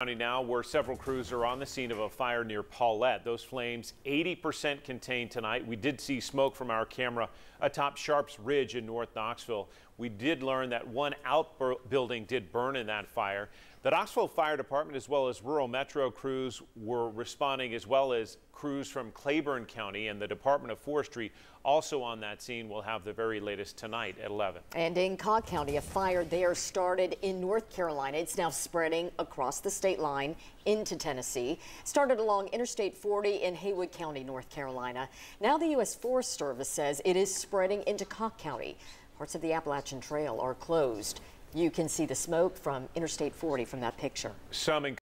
County now where several crews are on the scene of a fire near Paulette. Those flames 80% contained tonight. We did see smoke from our camera atop Sharps Ridge in North Knoxville. We did learn that one outbuilding did burn in that fire. The Knoxville Fire Department as well as rural metro crews were responding as well as crews from Claiborne County and the Department of Forestry also on that scene. We'll have the very latest tonight at 11. And in Cocke County, a fire there started in North Carolina. It's now spreading across the state line into Tennessee. Started along Interstate 40 in Haywood County, North Carolina. Now the U.S. Forest Service says it is spreading into Cocke County. Parts of the Appalachian Trail are closed. You can see the smoke from Interstate 40 from that picture. Some